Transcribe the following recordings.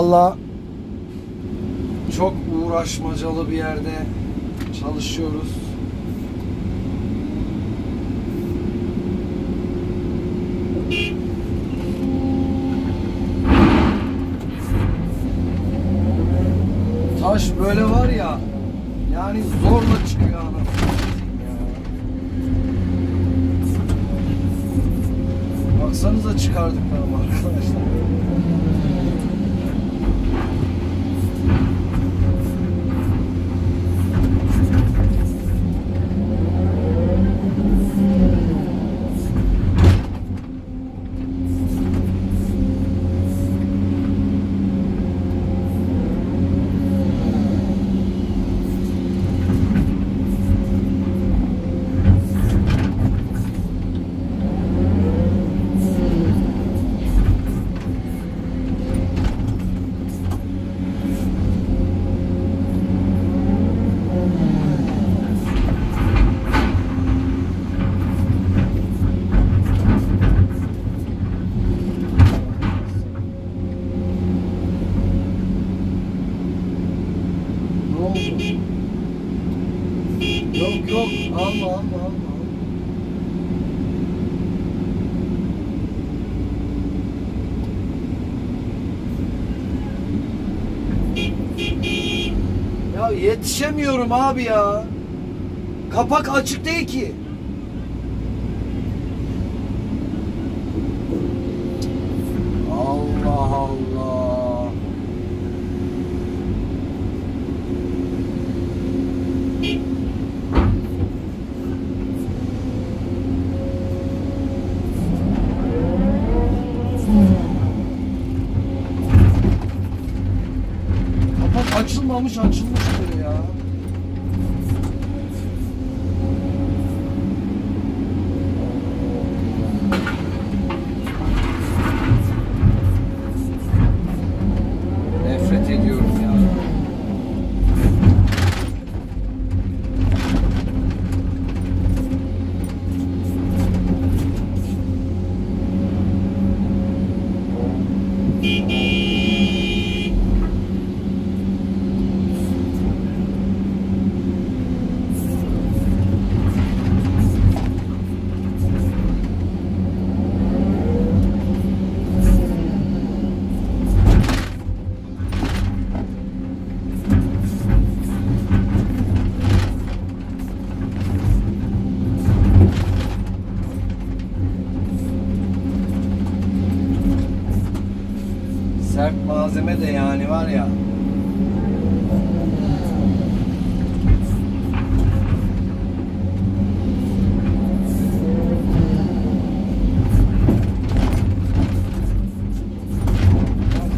Valla çok uğraşmacalı bir yerde çalışıyoruz. Taş böyle var ya yani zorla çıkıyor anasını. Baksanıza çıkardıklarım arkadaşlar. Yetişemiyorum abi ya. Kapak açık değil ki. Allah Allah. Kapak açılmamış açılmıştır malzeme de yani var ya.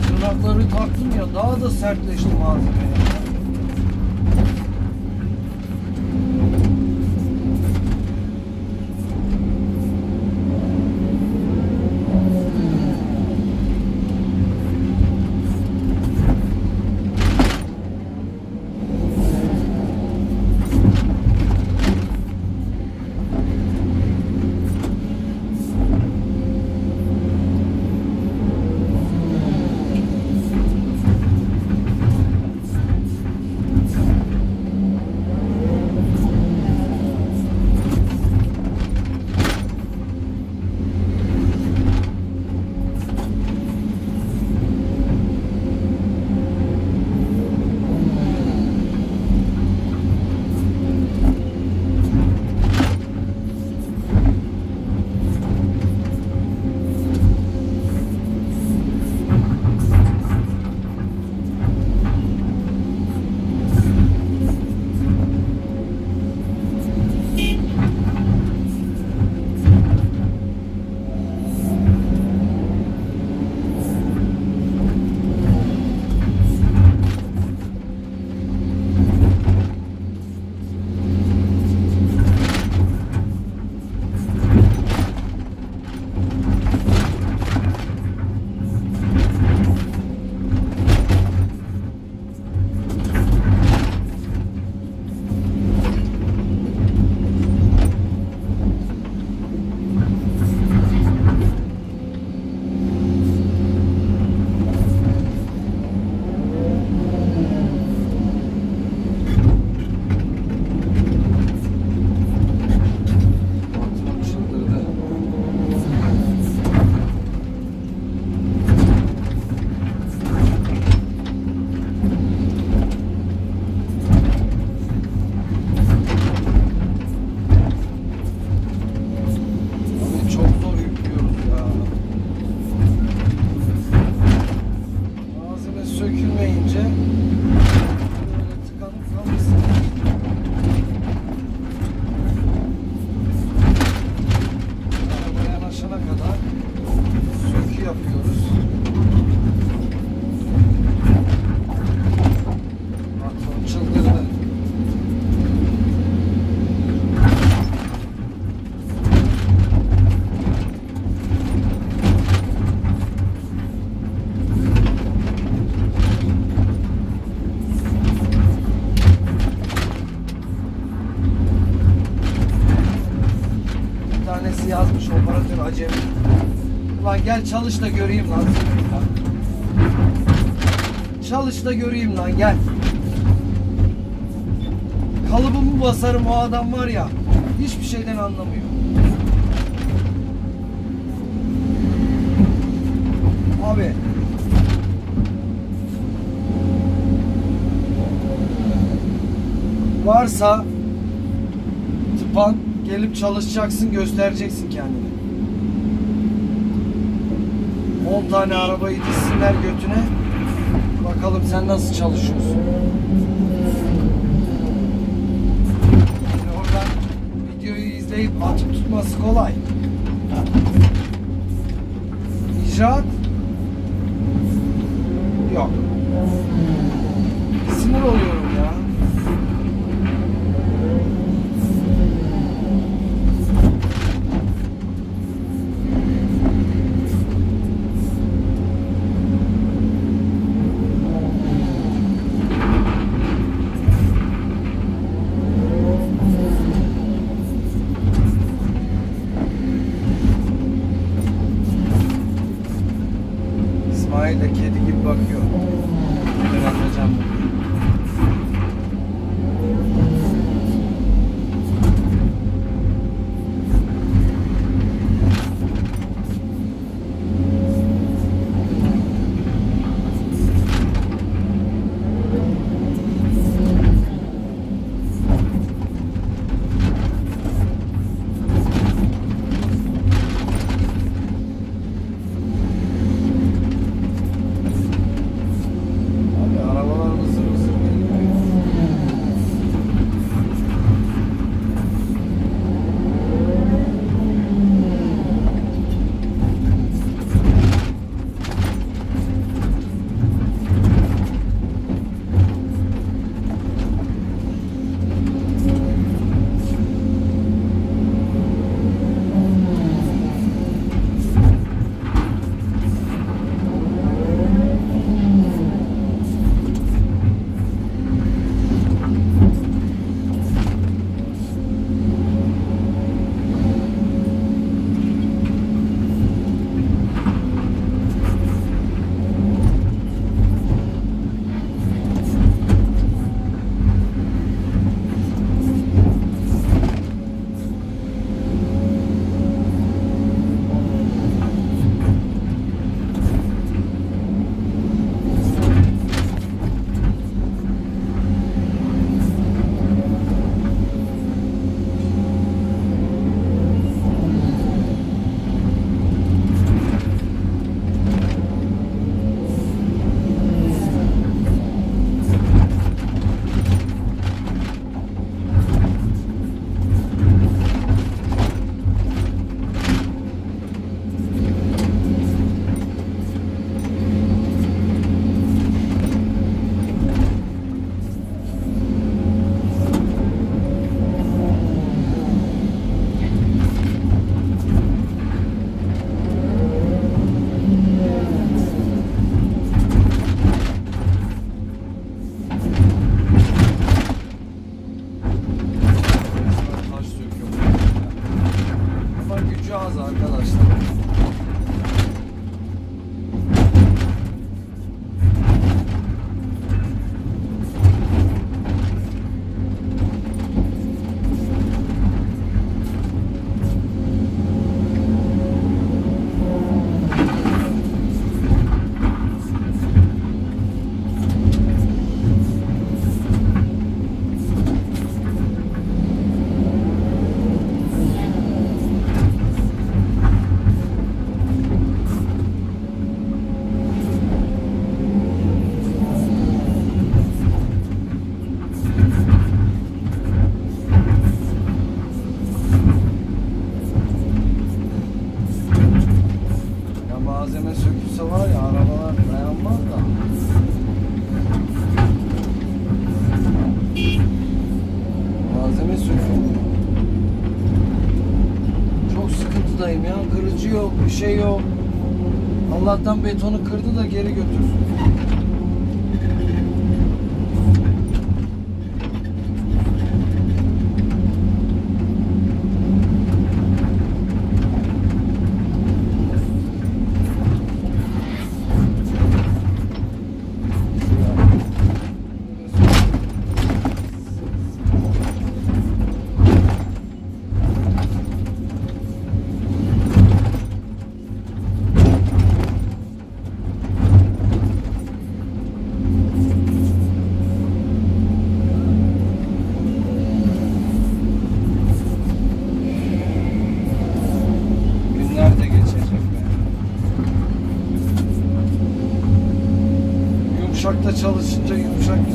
Tırnakları taktım ya daha da sertleşti malzeme. Çalış da göreyim lan. Çalış da göreyim lan gel. Kalıbımı basarım o adam var ya. Hiçbir şeyden anlamıyor. Abi. Varsa tıpan gelip çalışacaksın göstereceksin kendini. 10 tane arabayı dizsinler götüne. Bakalım sen nasıl çalışıyorsun. Şimdi oradan videoyu izleyip atıp tutması kolay. İcraat yok. Sinir oluyorum şey yok. Allah'tan betonu kırdı da geri götürsün.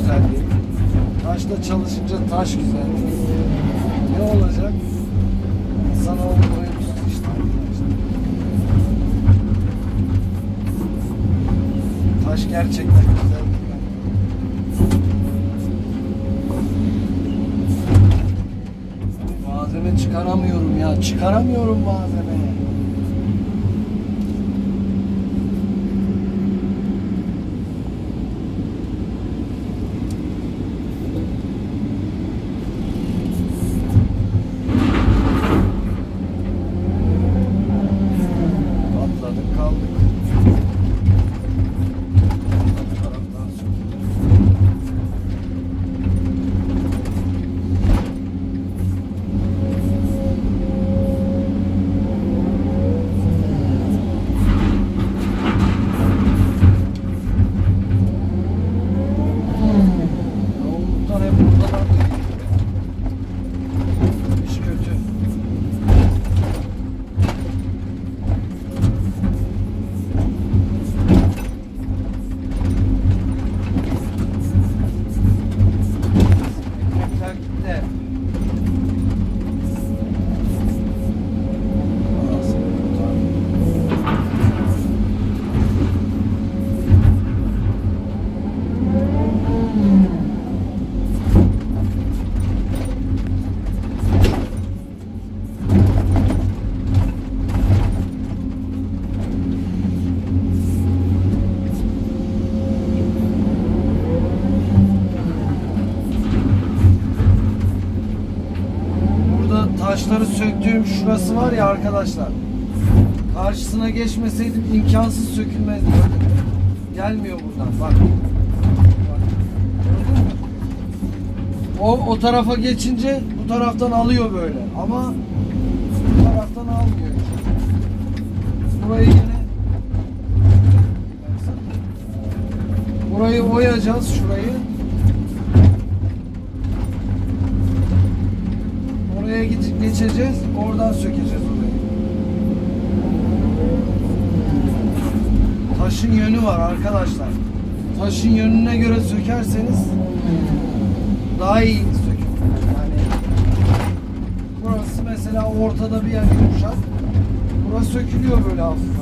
Yumuşak güzel değil. Taşta çalışınca taş güzel söktüğüm şurası var ya arkadaşlar. Karşısına geçmeseydim imkansız sökülmezdi. Gelmiyor buradan bak. Bak. O, o tarafa geçince bu taraftan alıyor böyle. Ama bu taraftan almıyor. Burayı yine Burayı oyacağız şurayı. Geçeceğiz, oradan sökeceğiz orayı. Taşın yönü var arkadaşlar. Taşın yönüne göre sökerseniz daha iyi sökülür. Yani burası mesela ortada bir yer yumuşak. Burası sökülüyor böyle hafif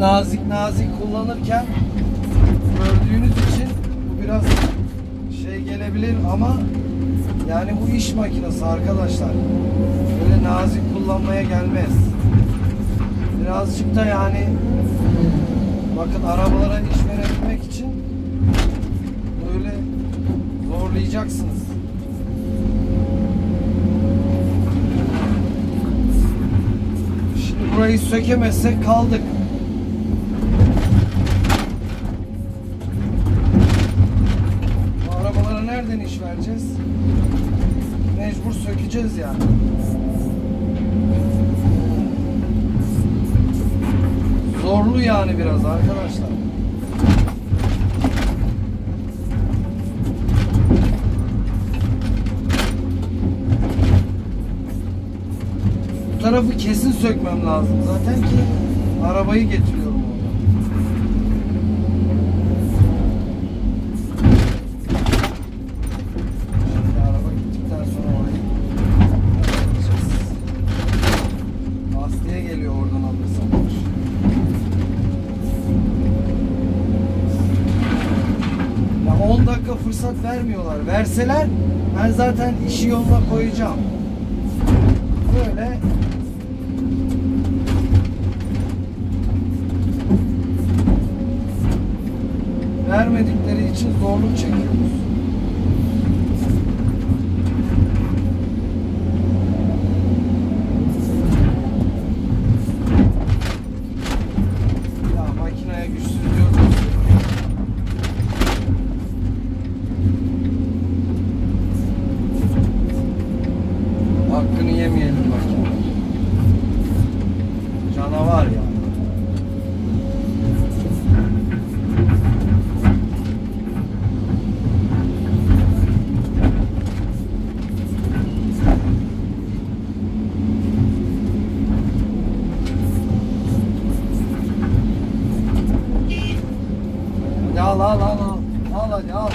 nazik nazik kullanırken gördüğünüz için bu biraz şey gelebilir ama yani bu iş makinesi arkadaşlar. Böyle nazik kullanmaya gelmez. Birazcık da yani bakın arabalara iş verebilmek için böyle zorlayacaksınız. Burayı sökemezsek kaldık. Yani. Zorlu yani biraz arkadaşlar. Bu tarafı kesin sökmem lazım zaten ki arabayı getiriyorum fırsat vermiyorlar. Verseler ben zaten işi yoluna koyacağım. Böyle vermedikleri için zorluk çekiyoruz. 老老老老老老娘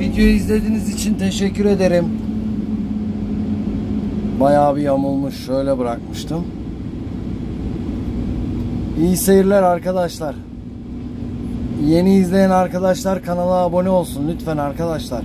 videoyu izlediğiniz için teşekkür ederim. Bayağı bir yamulmuş. Şöyle bırakmıştım. İyi seyirler arkadaşlar. Yeni izleyen arkadaşlar kanala abone olsun lütfen arkadaşlar.